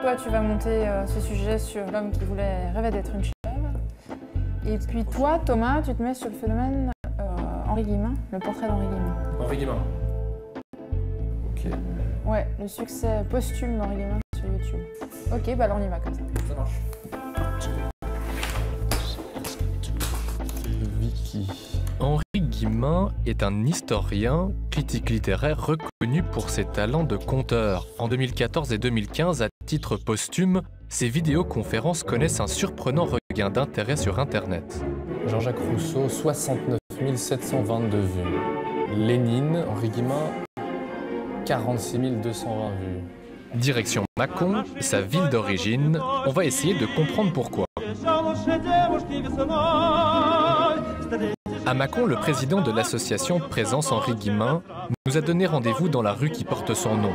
Toi, tu vas monter euh, ce sujet sur l'homme qui voulait rêver d'être une chèvre. Et puis toi, Thomas, tu te mets sur le phénomène euh, Henri Guillemin, le portrait d'Henri Guillemin. Henri Guillemin. Ok, Ouais, le succès posthume d'Henri Guillemin sur YouTube. Ok, bah alors on y va comme ça. ça marche. Wiki. Henri Guillemin est un historien, critique littéraire reconnu pour ses talents de conteur. En 2014 et 2015, à titre posthume, ses vidéoconférences connaissent un surprenant regain d'intérêt sur Internet. Jean-Jacques Rousseau, 69 722 vues. Lénine, Henri Guillemin, 46 220 vues. Direction Mâcon, sa ville d'origine, on va essayer de comprendre pourquoi. À Mâcon, le président de l'association Présence Henri Guillemin nous a donné rendez-vous dans la rue qui porte son nom.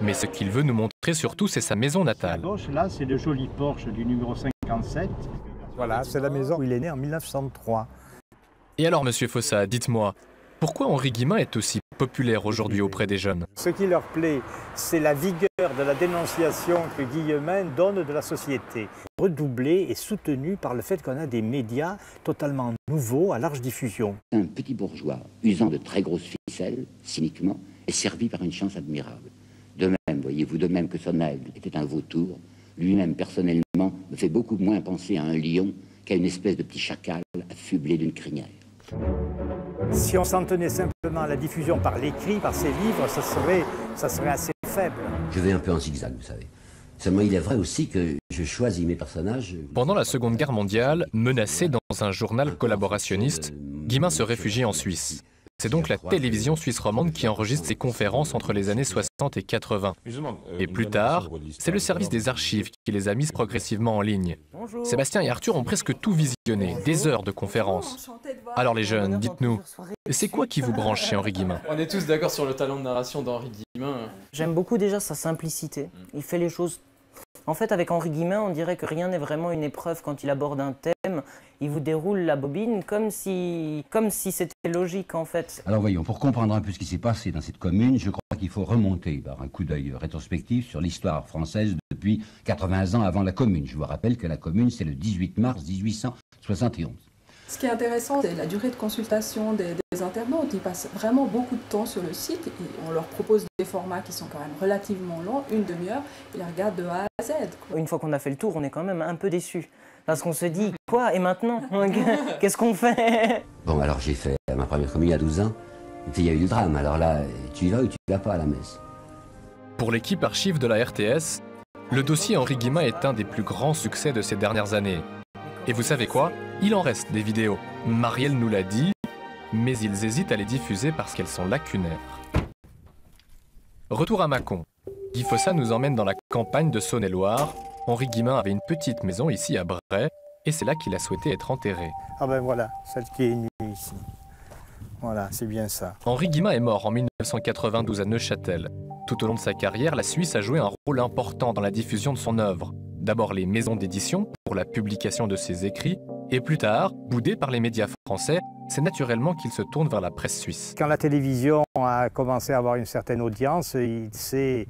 Mais ce qu'il veut nous montrer surtout, c'est sa maison À natale. gauche, là, c'est le joli Porsche du numéro 57. Voilà, c'est la maison où il est né en 1903. Et alors, monsieur Fossa, dites-moi, pourquoi Henri Guillemin est aussi populaire aujourd'hui auprès des jeunes? Ce qui leur plaît, c'est la vigueur de la dénonciation que Guillemin donne de la société, redoublée et soutenue par le fait qu'on a des médias totalement nouveaux à large diffusion. Un petit bourgeois, usant de très grosses ficelles, cyniquement, est servi par une chance admirable. Voyez-vous, de même que son aigle était un vautour, lui-même personnellement me fait beaucoup moins penser à un lion qu'à une espèce de petit chacal affublé d'une crinière. Si on s'en tenait simplement à la diffusion par l'écrit, par ses livres, ça serait, ça serait assez faible. Je vais un peu en zigzag, vous savez. Seulement, il est vrai aussi que je choisis mes personnages. Pendant la Seconde Guerre mondiale, menacé dans un journal collaborationniste, Guillemin se réfugie en Suisse. C'est donc la télévision suisse romande qui enregistre ses conférences entre les années 60 et 80. Et plus tard, c'est le service des archives qui les a mises progressivement en ligne. Sébastien et Arthur ont presque tout visionné, des heures de conférences. Alors les jeunes, dites-nous, c'est quoi qui vous branche chez Henri Guillemin? On est tous d'accord sur le talent de narration d'Henri Guillemin. J'aime beaucoup déjà sa simplicité. Il fait les choses. En fait, avec Henri Guillemin, on dirait que rien n'est vraiment une épreuve quand il aborde un thème. Il vous déroule la bobine comme si, comme si c'était logique en fait. Alors voyons, pour comprendre un peu ce qui s'est passé dans cette commune, je crois qu'il faut remonter par un coup d'œil rétrospectif sur l'histoire française depuis 80 ans avant la commune. Je vous rappelle que la commune, c'est le 18 mars 1871. Ce qui est intéressant, c'est la durée de consultation des, des internautes. Ils passent vraiment beaucoup de temps sur le site. Et on leur propose des formats qui sont quand même relativement longs, une demi-heure. Ils les regardent de A à Z. quoi. Une fois qu'on a fait le tour, on est quand même un peu déçu. Parce qu'on se dit, quoi? Et maintenant? Qu'est-ce qu'on fait? Bon, alors j'ai fait ma première communion à 12 ans. Et puis il y a eu le drame. Alors là, tu y vas ou tu y vas pas à la messe? Pour l'équipe archive de la RTS, le dossier Henri Guillemin est un des plus grands succès de ces dernières années. Et vous savez quoi? Il en reste des vidéos. Marielle nous l'a dit, mais ils hésitent à les diffuser parce qu'elles sont lacunaires. Retour à Mâcon. Guy Fossa nous emmène dans la campagne de Saône-et-Loire. Henri Guillemin avait une petite maison ici à Bray, et c'est là qu'il a souhaité être enterré. Ah ben voilà, celle qui est nue ici. Voilà, c'est bien ça. Henri Guillemin est mort en 1992 à Neuchâtel. Tout au long de sa carrière, la Suisse a joué un rôle important dans la diffusion de son œuvre. D'abord les maisons d'édition pour la publication de ses écrits, et plus tard, boudé par les médias français, c'est naturellement qu'il se tourne vers la presse suisse. Quand la télévision a commencé à avoir une certaine audience, il s'est,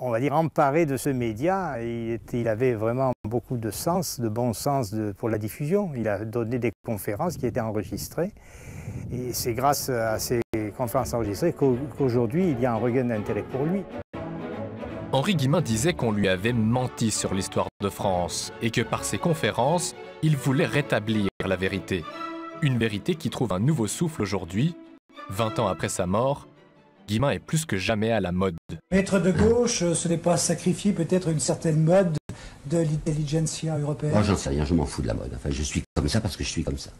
on va dire, emparé de ce média. Il, avait vraiment beaucoup de sens, de bon sens pour la diffusion. Il a donné des conférences qui étaient enregistrées. Et c'est grâce à ces conférences enregistrées qu'au- qu'aujourd'hui, il y a un regain d'intérêt pour lui. Henri Guillemin disait qu'on lui avait menti sur l'histoire de France et que par ses conférences, il voulait rétablir la vérité. Une vérité qui trouve un nouveau souffle aujourd'hui. 20 ans après sa mort, Guillemin est plus que jamais à la mode. Être de gauche, ce n'est pas sacrifier peut-être une certaine mode de l'intelligentsia européenne. Moi, j'en sais rien, je m'en fous de la mode. Enfin, je suis comme ça parce que je suis comme ça.